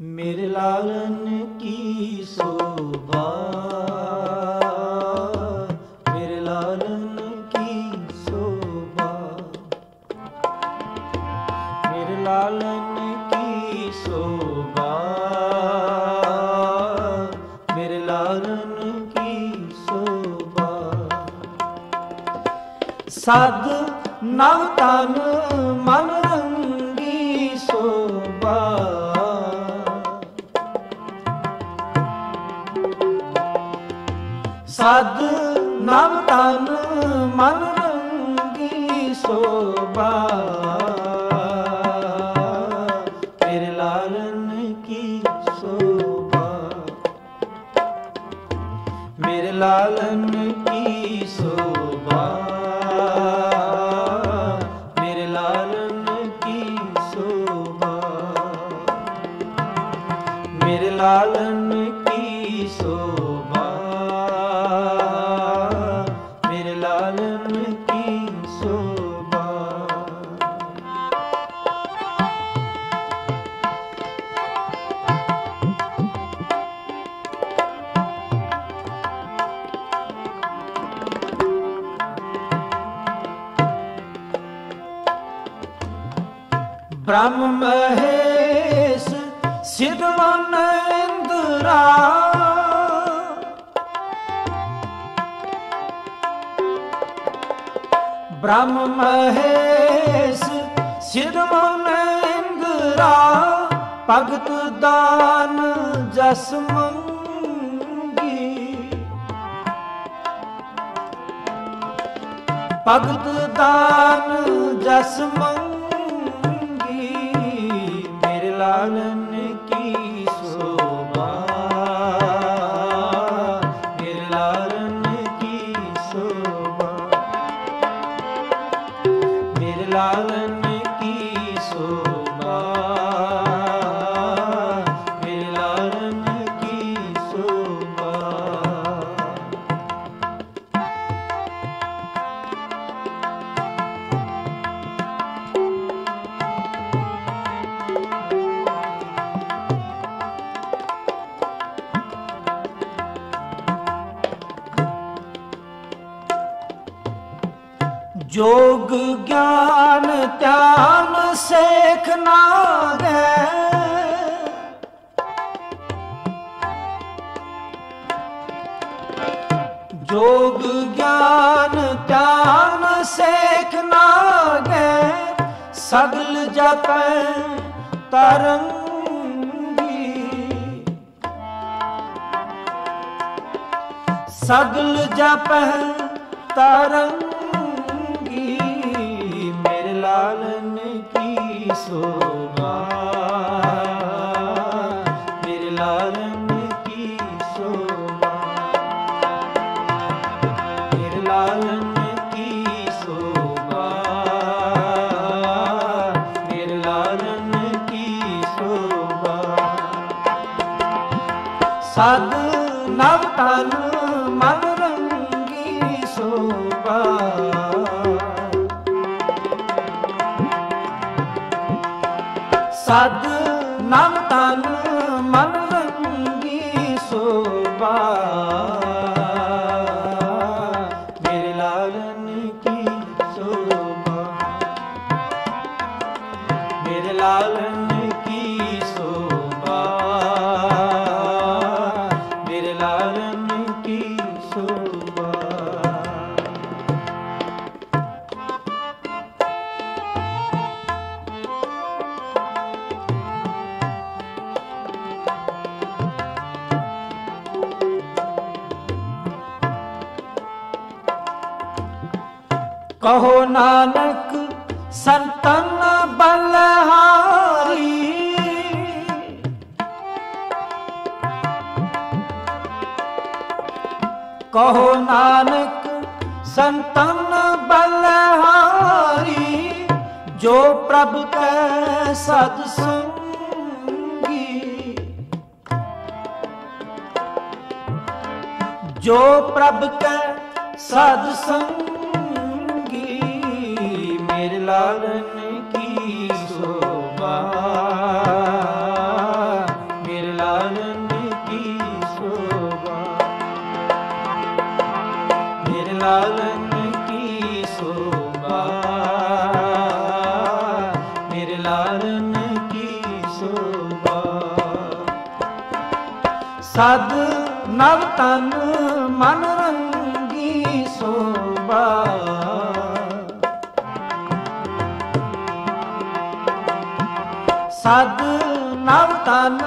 ਮੇਰੇ ਲਾਲਨ ਕੀ ਸੋਭਾ? ਮੇਰੇ ਲਾਲਨ ਕੀ ਸੋਭਾ? ਮੇਰੇ ਲਾਲਨ ਕੀ ਸੋਭਾ? ਮੇਰੇ ਲਾਲਨ ਕੀ ਸੋਭਾ? ਸਦ ਨਵ ਤਨ ਮਨ ਸਦ ਨਵ ਤਨ ਮਨ ਰੰਗੀ ਸੋਭਾ। ਤੇਰੇ ਲਾਲਨ ਕੀ ਸੋਭਾ? ਮੇਰੇ ਲਾਲਨ ਕੀ ਸੋਭਾ? ਬ੍ਰਹਮ ਮਹੇਸ਼ ਸਿਧ ਮਨ ਇੰਦਰਾ ਬ੍ਰਹਮ ਮਹੇਸ਼ ਸਿਧ ਇੰਦਰਾ ਭਗਤ ਦਾਨ ਜਸ ਮੰਗੀ। ਭਗਤ ਦਾਨ ਜਸ ਮੰਗੀ। ਮੇਰੇ ਲਾਲਨ ਜੋਗ ਗਿਆਨ ਧਿਆਨ ਸੇਖ ਨਾਗੈ ਜੋਗ ਗਿਆਨ ਧਿਆਨ ਸੇਖ ਨਾਗੈ ਸਗਲ ਜਪੈ ਤਰੰਗੀ। ਸਗਲ ਜਪੈ ਤਰੰਗੀ। ਮੇਰੇ ਲਾਲਨ ਕੀ ਸੋਭਾ ਮੇਰੇ ਲਾਲਨ ਕੀ ਸੋਭਾ ਮੇਰੇ ਲਾਲਨ ਕੀ ਸੋਭਾ ਮੇਰੇ ਲਾਲਨ ਕੀ ਸੋਭਾ ਸਦ ਨਵ ਸਦ ਨਵ ਤਨ ਮਨ ਰੰਗੀ ਸੋਭਾ। ਮੇਰੇ ਲਾਲਨ ਕੀ ਸੋਭਾ। ਮੇਰੇ ਲਾਲਨ ਕਹੋ ਨਾਨਕ ਸੰਤਨ ਬਲਹਾਰੀ। ਕਹੋ ਨਾਨਕ ਸੰਤਨ ਬਲਹਾਰੀ, ਜੋ ਪ੍ਰਭ ਕੈ ਸਤ ਸੰਗੀ। ਜੋ ਪ੍ਰਭ ਕੈ ਸਦ ਸੰਗੀ ਲਾਲਨ ਕੀ ਸੋਭਾ? ਮੇਰੇ ਲਾਲਨ ਲਾਲਨ ਕੀ ਸੋਭਾ? ਸਦ ਨਵ ਤਨ ਮਨ ਰੰਗੀ ਸੋਭਾ। ਸਦ ਨਵ ਤਨ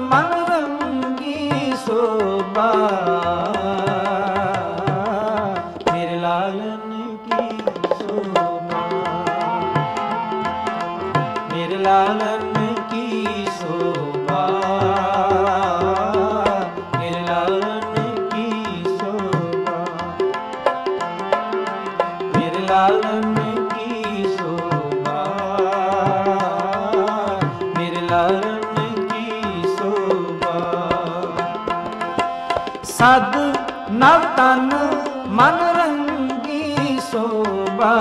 ਮਨ ਰੰਗੀ ਸੋਭਾ। ਮੇਰੇ ਲਾਲਨ ਕੀ ਸੋਭਾ। ਮੇਰੇ ਲਾਲਨ ਕੀ ਸੋਭਾ। ਸਦ ਨਵ ਤਨ ਮਨ ਰੰਗੀ ਸੋਭਾ।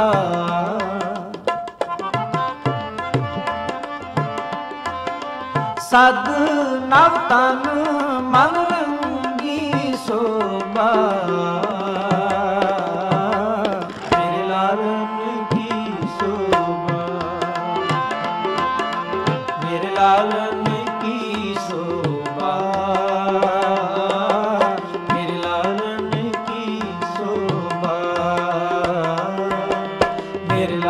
ਸਦ ਨਵ ਤਨ ਮਨ ਰੰਗੀ ਸੋਭਾ।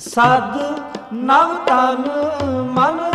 ਸਦ ਨਵ ਤਨ ਮਨ